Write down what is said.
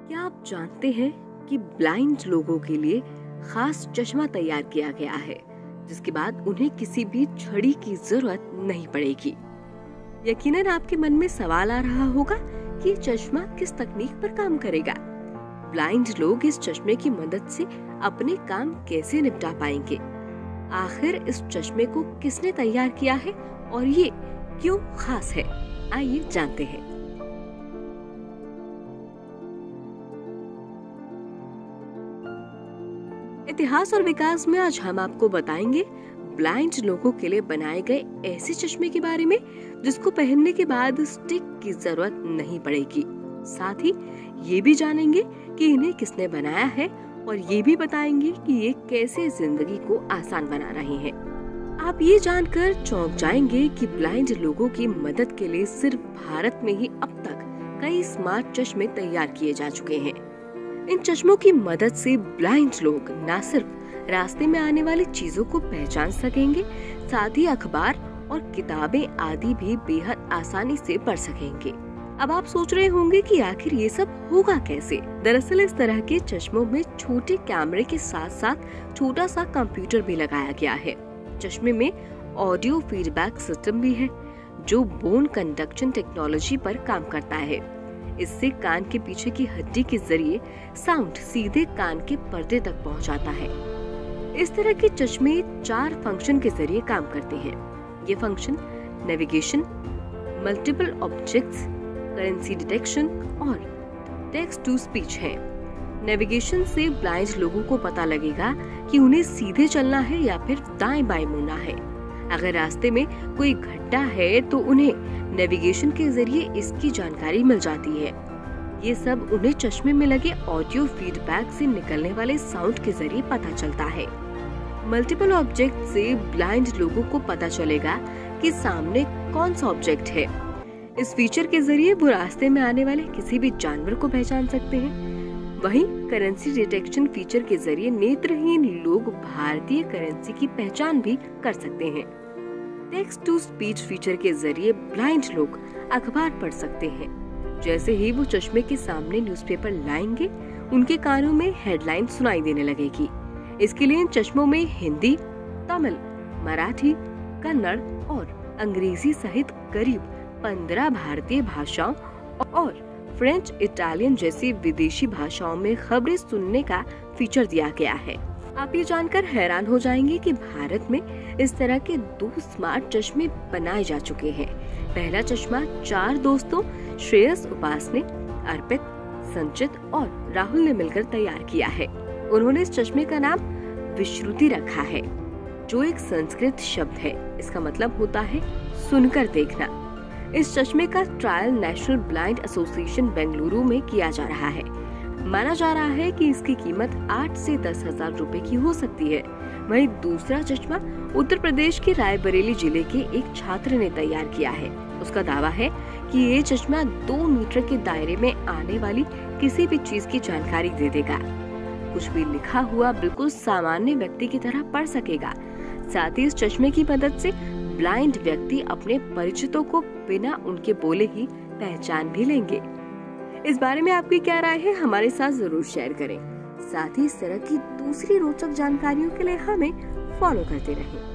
क्या आप जानते हैं कि ब्लाइंड लोगों के लिए खास चश्मा तैयार किया गया है, जिसके बाद उन्हें किसी भी छड़ी की ज़रूरत नहीं पड़ेगी? यकीनन आपके मन में सवाल आ रहा होगा कि चश्मा किस तकनीक पर काम करेगा? ब्लाइंड लोग इस चश्मे की मदद से अपने काम कैसे निपटा पाएँगे? आखिर इस चश्मे को किसने तैयार किया है और ये क्यों खास है? आइए जानते हैं। इतिहास और विकास में आज हम आपको बताएँगे ब्लाइंड लोगों के लिए बनाए गए ऐसे चश्मे के बारे में, जिसको पहनने के बाद स्टिक की ज़रूरत नहीं पड़ेगी। साथ ही ये भी जानेंगे कि इन्हें किसने बनाया है और ये भी बताएँगे कि ये कैसे ज़िंदगी को आसान बना रहे हैं। आप ये जानकर चौंक जाएँगे कि ब्लाइंड लोगों की मदद के लिए सिर्फ़ भारत में ही अब तक कई स्मार्ट चश्मे तैयार किए जा चुके हैं। इन चश्मों की मदद से ब्लाइंड लोग न सिर्फ़ रास्ते में आने वाली चीज़ों को पहचान सकेंगे, साथ ही अखबार और किताबें आदि भी बेहद आसानी से पढ़ सकेंगे। अब आप सोच रहे होंगे कि आखिर ये सब होगा कैसे? दरअसल इस तरह के चश्मों में छोटे कैमरे के साथ साथ छोटा सा कंप्यूटर भी लगाया गया है। चश्मे में ऑडियो फीडबैक सिस्टम भी है, जो बोन कंडक्शन टेक्नोलॉजी पर काम करता है। इससे कान के पीछे की हड्डी के ज़रिए साउंड सीधे कान के पर्दे तक पहुँच जाता है। इस तरह के चश्मे चार फ़ंक्शन के ज़रिए काम करते हैं। ये function navigation multiple objects currency detection और टेक्स्ट टू स्पीच है। नेविगेशन से ब्लाइंड लोगों को पता लगेगा कि उन्हें सीधे चलना है या फिर दाएँ बाएँ मुड़ना है। अगर रास्ते में कोई गड्ढा है तो उन्हें नेविगेशन के ज़रिए इसकी जानकारी मिल जाती है। ये सब उन्हें चश्मे में लगे ऑडियो फीडबैक से निकलने वाले साउंड के ज़रिए पता चलता है। मल्टीपल ऑब्जेक्ट से ब्लाइंड लोगों को पता चलेगा कि सामने कौन सा ऑब्जेक्ट है। इस फीचर के ज़रिए वो रास्ते में आने वाले किसी भी जानवर को पहचान सकते हैं। वहीं करेंसी डिटेक्शन फीचर के ज़रिए नेत्रहीन लोग भारतीय करेंसी की पहचान भी कर सकते हैं। टेक्स्ट टू स्पीच फीचर के ज़रिए ब्लाइंड लोग अखबार पढ़ सकते हैं। जैसे ही वो चश्मे के सामने न्यूज़पेपर लाएँगे, उनके कानों में हेडलाइन सुनाई देने लगेगी। इसके लिए इन चश्मों में हिंदी, तमिल, मराठी, कन्नड़ और अंग्रेज़ी सहित करीब पंद्रह भारतीय भाषाओं और फ्रेंच, इटालियन जैसी विदेशी भाषाओं में खबरें सुनने का फीचर दिया गया है। आप ये जानकर हैरान हो जाएँगे कि भारत में इस तरह के दो स्मार्ट चश्मे बनाए जा चुके हैं। पहला चश्मा चार दोस्तों, श्रेयस उपास ने अर्पित, संचित और राहुल ने मिलकर तैयार किया है। उन्होंने इस चश्मे का नाम विश्रुति रखा है, जो एक संस्कृत शब्द है। इसका मतलब होता है सुनकर देखना। इस चश्मे का trial National Blind Association Bengaluru में किया जा रहा है। माना जा रहा है कि इसकी कीमत आठ से दस हज़ार रूपए की हो सकती है। वहीं दूसरा चश्मा उत्तर प्रदेश के रायबरेली ज़िले के एक छात्र ने तैयार किया है। उसका दावा है कि ये चश्मा दो मीटर के दायरे में आने वाली किसी भी चीज़ की जानकारी दे देगा। कुछ भी लिखा हुआ बिल्कुल सामान्य व्यक्ति की तरह पढ़ सकेगा। साथ ही इस चश्मे की मदद से ब्लाइंड व्यक्ति अपने परिचितों को बिना उनके बोले ही पहचान भी लेंगे। इस बारे में आपकी क्या राय है, हमारे साथ ज़रूर शेयर करें। साथ ही इस तरह की दूसरी रोचक जानकारियों के लिए हमें फॉलो करते रहें।